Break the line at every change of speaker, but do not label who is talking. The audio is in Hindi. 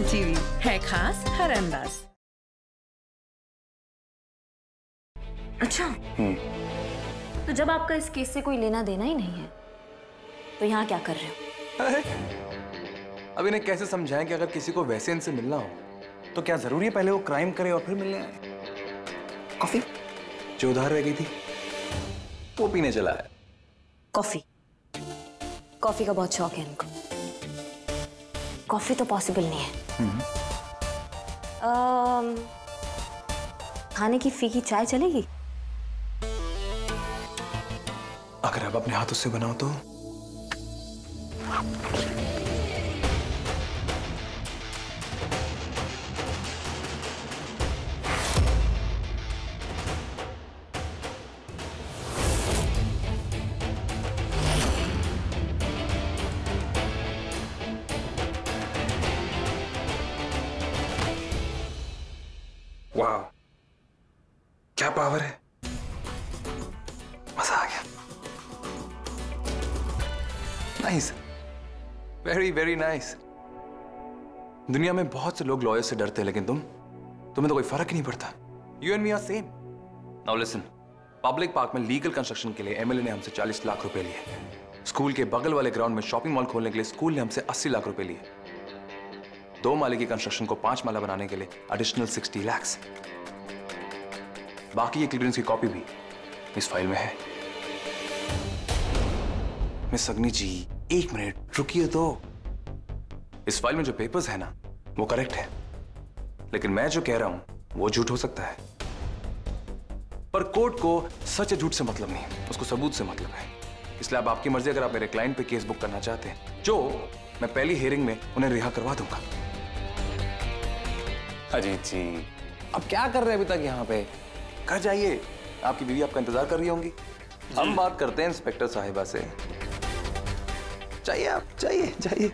एन टीवी है खास हर अंदाज।
अच्छा। तो जब आपका इस केस से कोई लेना देना ही नहीं है तो यहाँ क्या कर रहे हो?
अब इन्हें कैसे समझाएँ कि अगर किसी को वैसे इनसे मिलना हो तो क्या ज़रूरी है पहले वो क्राइम करे और फिर मिलने आए? कॉफ़ी? जो उधार रह गई थी वो पीने चला है
कॉफ़ी। कॉफ़ी का बहुत शौक है इनको। कॉफ़ी तो पॉसिबल नहीं है। खाने की फीकी चाय चलेगी?
अगर आप अपने हाथों से बनाओ तो वाह क्या पावर है? मज़ा आ गया। नाइस वेरी वेरी नाइस दुनिया में बहुत से लोग लॉयर से डरते हैं, लेकिन तुम, तुम्हें तो कोई फ़र्क ही नहीं पड़ता। You and me are same now listen public park में लीगल कंस्ट्रक्शन के लिए एमएलए ने हमसे 40 लाख रुपए लिए। स्कूल के बगल वाले ग्राउंड में शॉपिंग मॉल खोलने के लिए स्कूल ने हमसे 80 लाख रुपए लिए। दो माले की कंस्ट्रक्शन को पाँच माला बनाने के लिए एडिशनल सिक्सटी लैक्स बाकी ये क्लियरेंस की कॉपी भी इस फ़ाइल में है। मिस अग्नि जी, एक मिनट, रुकिए तो। इस फ़ाइल में जो पेपर्स है ना, वो करेक्ट है। लेकिन मैं जो कह रहा हूँ, वो झूठ हो सकता है। पर कोर्ट को सच झूठ से मतलब नहीं, उसको सबूत से मतलब है। इसलिए अब आपकी मर्ज़ी, अगर आप मेरे क्लाइंट पे केस बुक करना चाहते हैं, जो मैं पहली हेयरिंग में उन्हें रिहा करवा दूँगा। अजीत जी। अब क्या कर रहे हैं अभी तक यहाँ पे? घर जाइए आपकी बीवी आपका इंतज़ार कर रही होंगी। हम बात करते हैं इंस्पेक्टर साहिबा से। चाहिए आप चाहिए जाइए।